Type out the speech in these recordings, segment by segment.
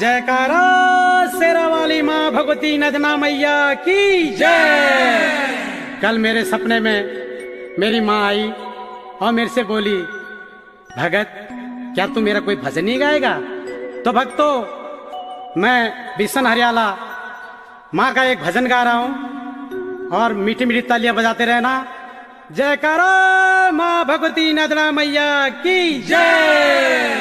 जयकारा शेरा वाली माँ भगवती नदना मैया की जय। कल मेरे सपने में मेरी माँ आई और मेरे से बोली, भगत, क्या तू मेरा कोई भजन नहीं गाएगा? तो भक्तो, मैं बिशन हरियाला माँ का एक भजन गा रहा हूँ और मीठी मीठी तालियाँ बजाते रहना। जयकारा, माँ भगवती नदना मैया की जय।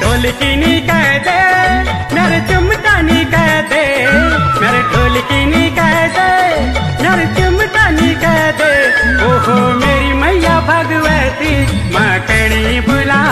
मेरे ढोलकी नी कह दे चिमटा नी कह दे मेरे ढोलकी नी कह दे चिमटा नी कह दे। ओहो मेरी मैया भगवती मकड़ी बुला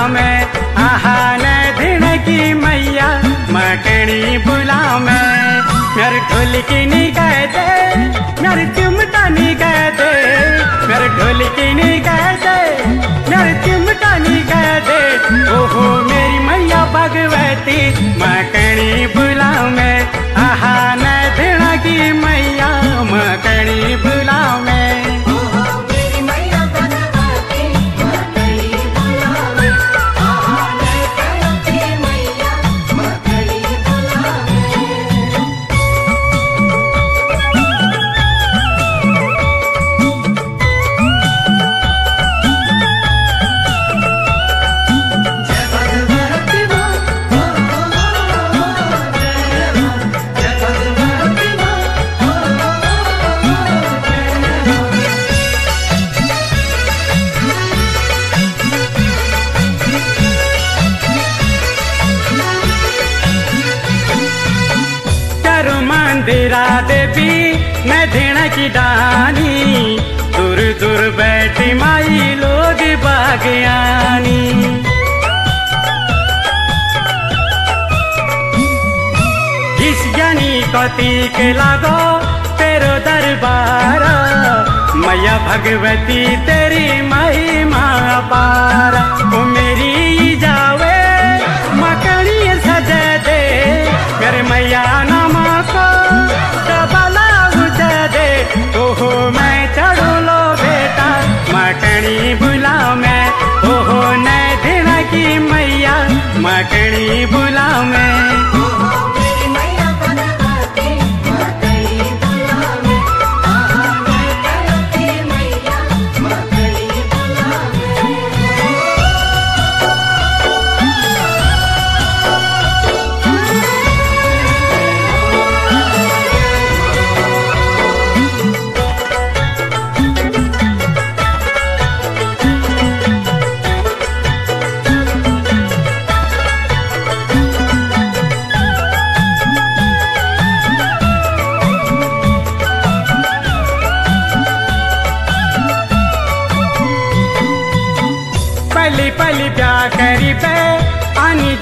मैं धिण की डानी दूर दूर बैठी माई लोग बागयानी ज्ञानी कति के लागो, तेरो दरबार। मैया भगवती, तेरी महिमा पारा। ओ நீ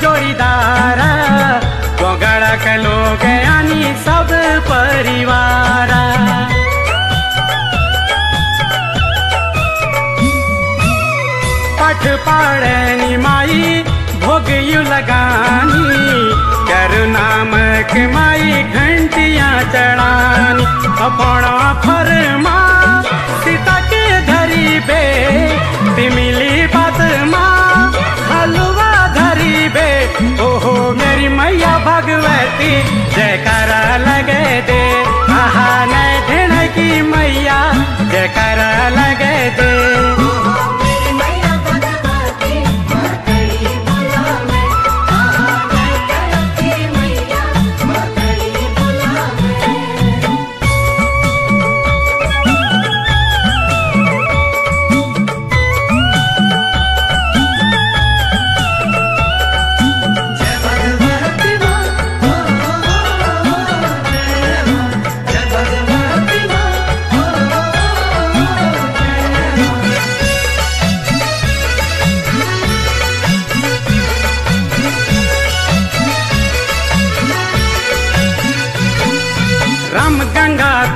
जोड़ीदार। गोगड़ा के लोग आनी सब परिवार। पठ पाड़नी माई भोग यू लगानी। कर नामक माई घंटिया चढ़ानी। अपना ल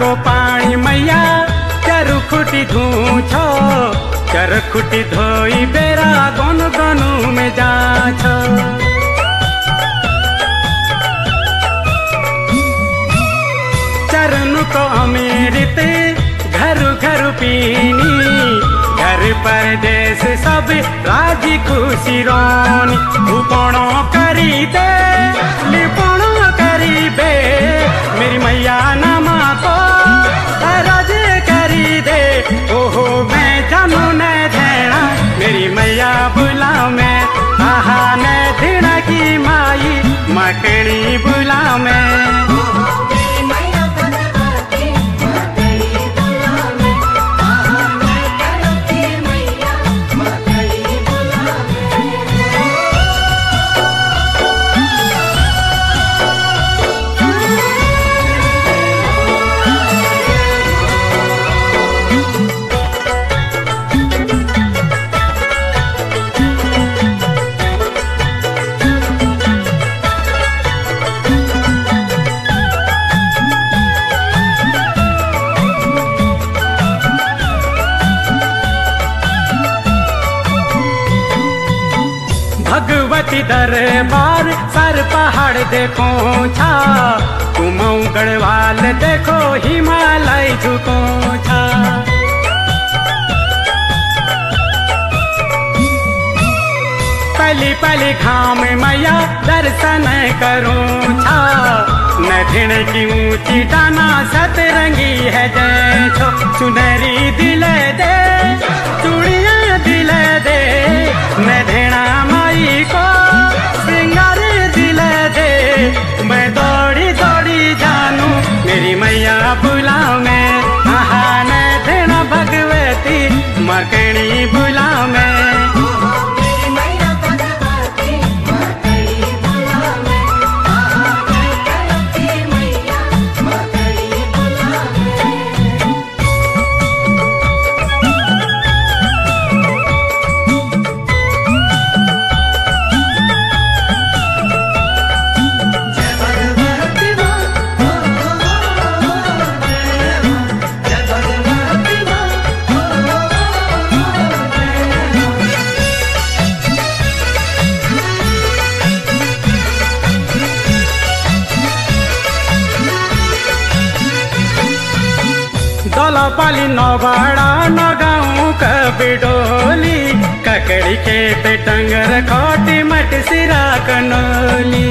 को पानी मैया, चरु खुटी धूछो, चर खुटी धोई बेरा गनु गनु में जाछो। चरण को अमृत घर घर पीनी, घर परदेश सब राज़ी खुशी रोनी उपणो करी दे लिपणो भगवती दरबार, सर पहाड़ देखो छा कुमऊ गढ़वाल देखो, हिमालय झुको छा पली पली घाम मैया, दर्शन करो छा नथिन की ऊँची डाना सतरंगी है छो चुनरी दिल दे, चूड़िया दिल दे नधेना माई को दला पाली नौबाड़ा नगाऊ कबिडोली ककड़ी खेत टंगर खोटी मट सिरा कनोली।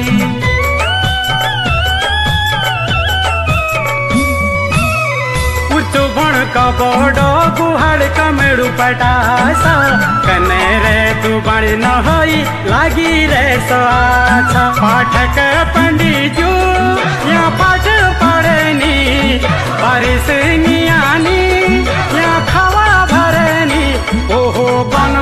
उच्चो बण कबोडो गुहाड़ कमेड़ू पटासा कने रे तू बड़ी न होई, लागी रे सो आछा। पाठक पंडिजू या पाठ पढ़नी बारिश नियानी या खवा भरनी ओहो बन